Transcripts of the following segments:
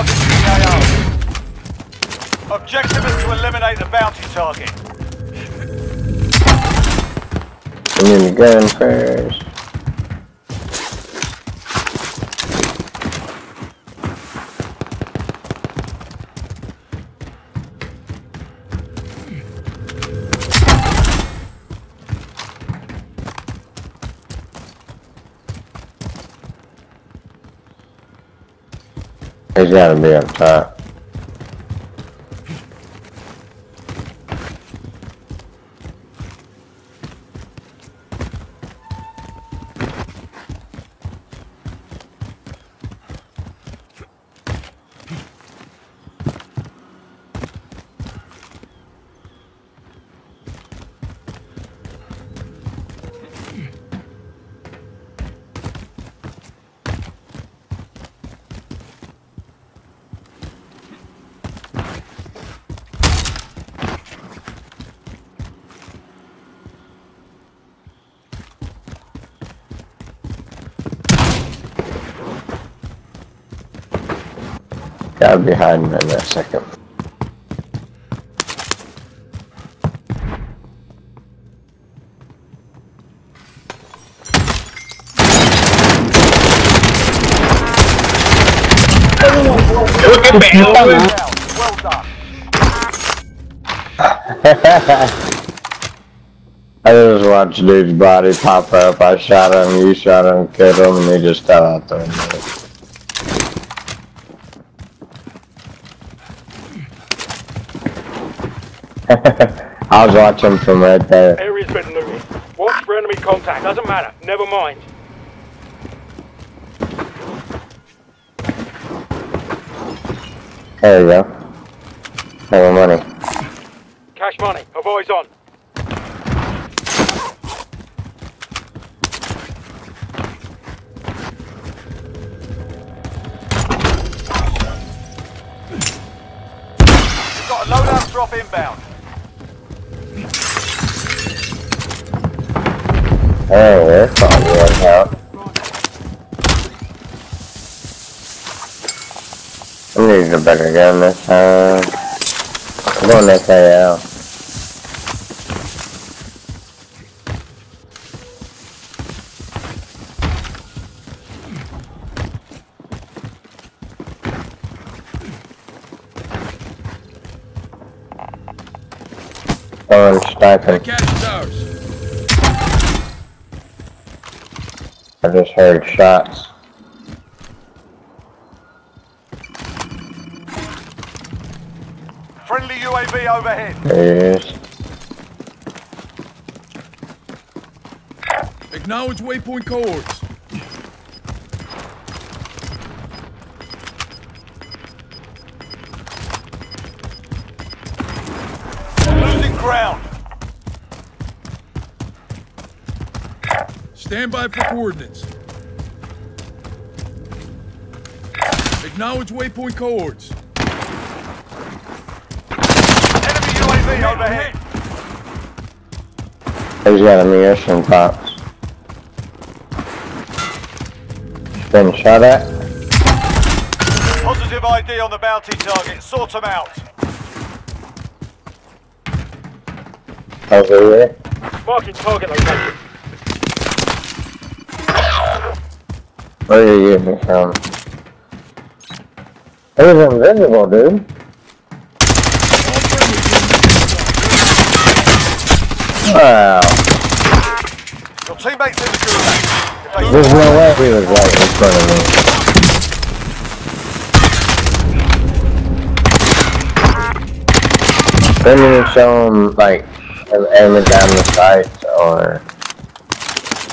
in the AO. Objective is to eliminate the bounty target. I need a gun first. He's gotta be up top. Gotta be hiding in a second. I just watched dude's body pop up. I shot him, you shot him, killed him, and he just fell out the window. I was watching from right there. Area's been looted. Watch for enemy contact. Doesn't matter. Never mind. There you go. Have money. Cash money. I've eyes on. Got a loadout drop inbound. Oh, we're probably right out. I'm using a better gun this time. I'm going SAL. Someone's sniping. Cash ours. I just heard shots. Friendly UAV overhead. There he is. Acknowledge waypoint coordinates. Losing ground. Stand by for coordinates. Acknowledge waypoint coordinates. Enemy UAV overhead. He's got a munition box. Been shot at. Positive ID on the bounty target. Sort them out. Over here. Marking target location. Oh, Where um. are you getting me from? He was invisible, dude. Wow. Your teammates in the gulag. There's no way he was right in front of me. Even show him, like, aiming down the sights or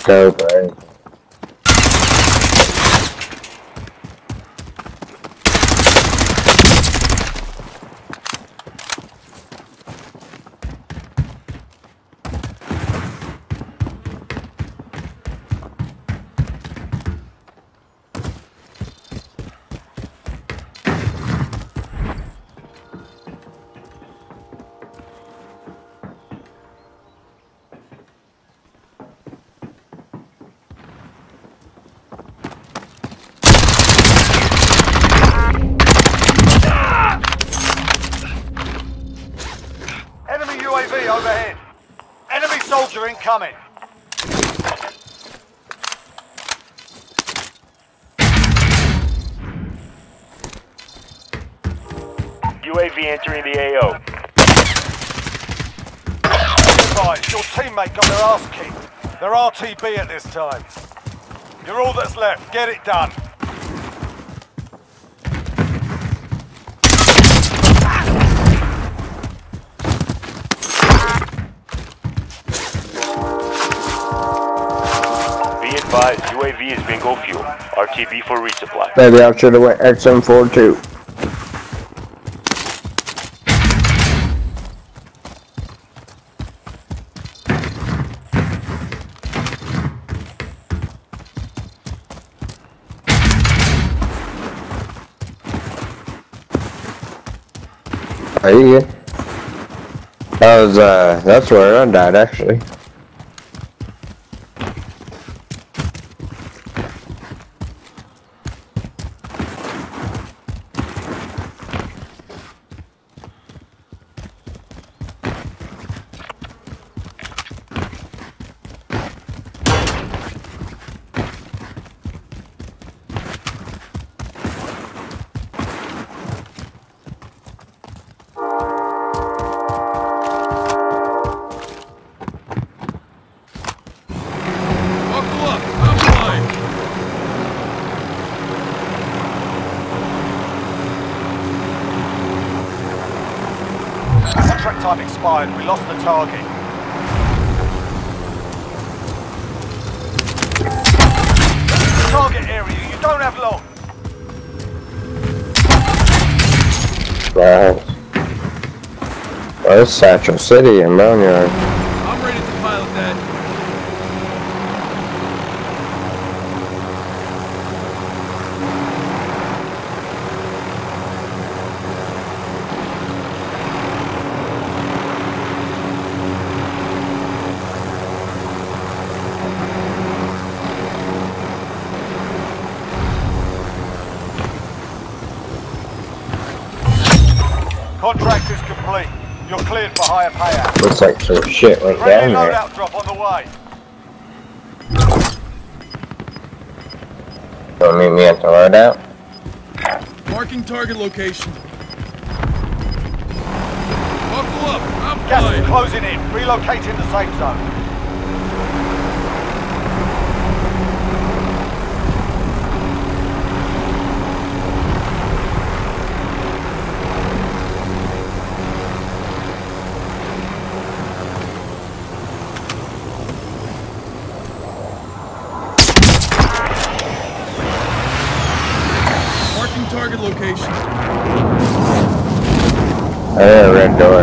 scope or anything. Incoming. UAV entering the AO. Advise, your teammate got their ass kicked. They're RTB at this time. You're all that's left. Get it done. Advised, UAV is bingo fuel. RTB for resupply. Maybe I should have went XM42. Are you? That was, uh, that's where I died, actually. Buckle up. I'm flying. Contract time. We lost the target. Target area. You don't have long. Right. Well, it's Satchel City in Boneyard. I'm ready to pilot that. Contract is complete. You're cleared for higher payout. Looks like some shit went Friendly down there. loadout drop on the way. Don't meet me at the loadout. Marking target location. Buckle up. I'm Gas is closing in. Relocating the safe zone. Marking target location. I got a red door.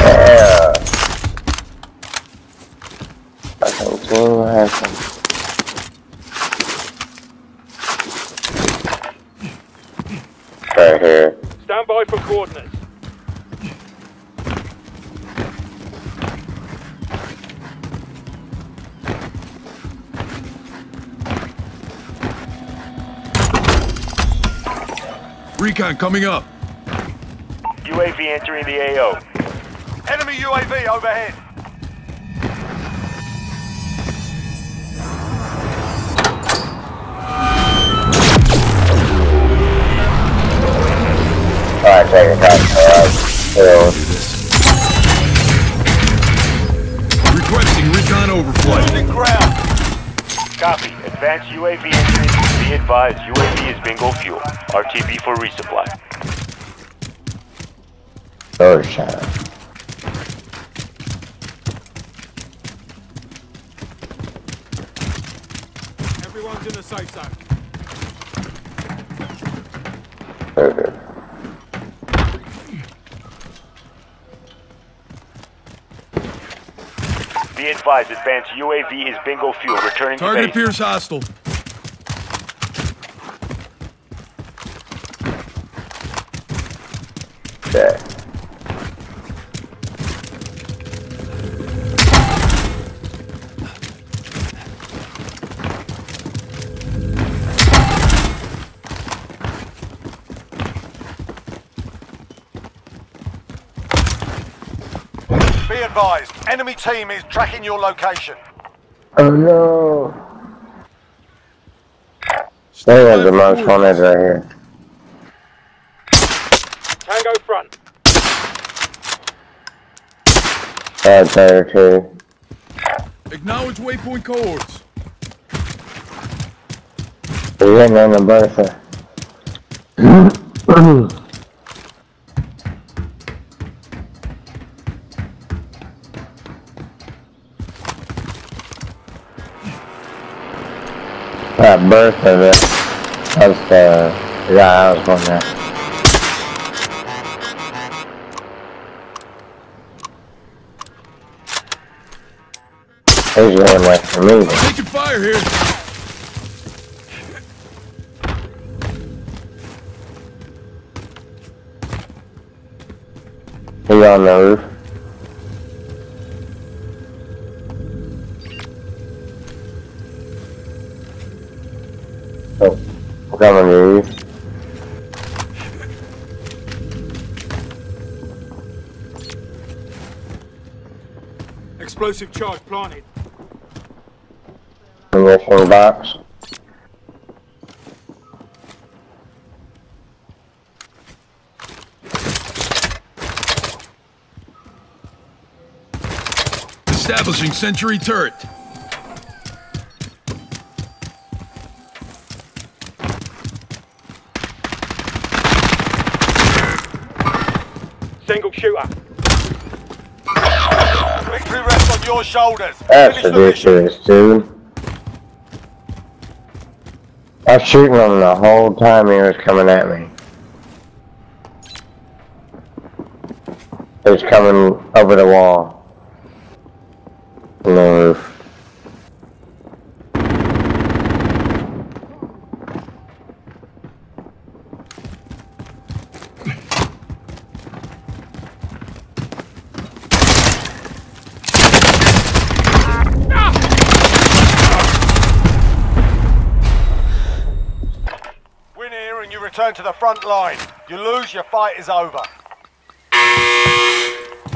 Yeah. Fucking team happened. Right here. Stand by for coordinates. Recon coming up. UAV entering the AO. Enemy UAV overhead. Alright, take a cut. Alright. Requesting recon overflight. Losing ground. Copy. Advanced UAV entering. Be advised, UAV is bingo fuel. RTB for resupply. Door shot. Everyone's in the safe zone. Okay. Be advised, advanced UAV is bingo fuel. Returning to Target appears hostile. Be advised, enemy team is tracking your location. Oh no. They have the most wanted right here. Tango front. Bad there too. Acknowledge waypoint cohorts. He's in on the Bertha. That uh, that, that's the, the guy I was going there. He's going from me. Taking fire here. He's on the roof. Coming to you. Explosive charge planted. Munition box. Establishing sentry turret. Single shooter. Victory rests on your shoulders. That's Finish ridiculous, dude. I was shooting him the whole time he was coming at me. He was coming over the wall. On the roof. Win here and you return to the front line. You lose, your fight is over.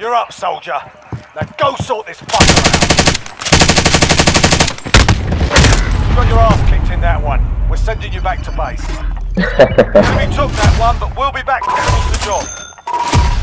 You're up, soldier. Now go sort this fucker out. You got your ass kicked in that one. We're sending you back to base. We took that one, but we'll be back to finish the job.